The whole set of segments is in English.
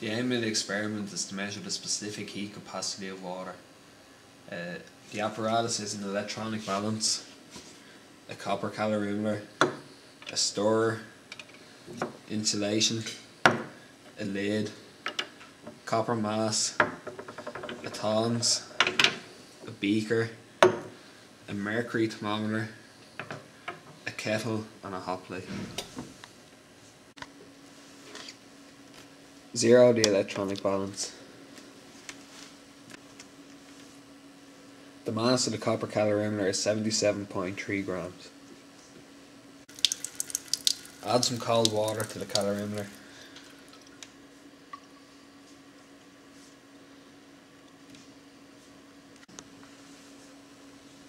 The aim of the experiment is to measure the specific heat capacity of water. Uh, the apparatus is an electronic balance, a copper calorimeter, a stirrer, insulation, a lid, copper mass, a tongs, a beaker, a mercury thermometer, a kettle and a hot plate. Zero the electronic balance. The mass of the copper calorimeter is 77.3 grams. Add some cold water to the calorimeter.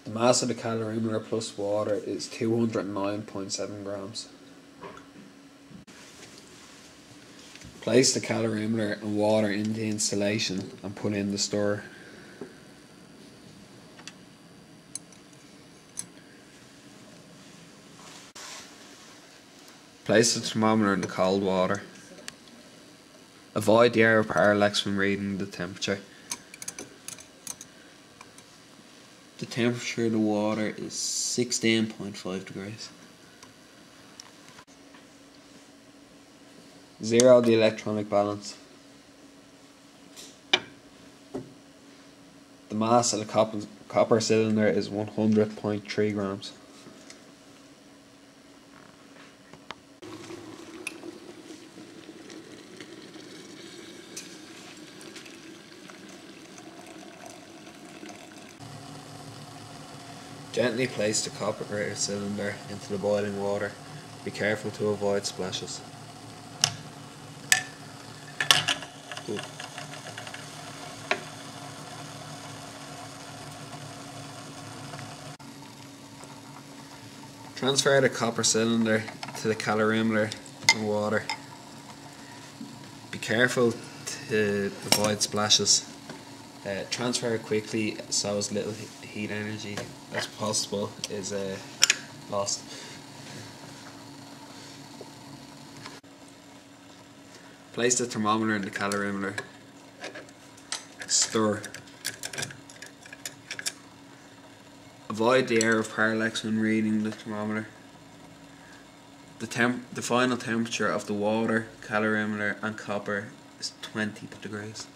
The mass of the calorimeter plus water is 209.7 grams. Place the calorimeter and water in the insulation and put in the stirrer. Place the thermometer in the cold water. Avoid the of parallax when reading the temperature. The temperature of the water is 16.5 degrees. Zero the electronic balance. The mass of the copper, copper cylinder is 100.3 grams. Gently place the copper cylinder into the boiling water. Be careful to avoid splashes. Ooh. Transfer the copper cylinder to the calorimeter and water. Be careful to avoid splashes. Uh, transfer quickly so as little heat energy as possible is uh, lost. Place the thermometer in the calorimeter. Stir. Avoid the error of parallax when reading the thermometer. The temp the final temperature of the water, calorimeter and copper is 20 degrees.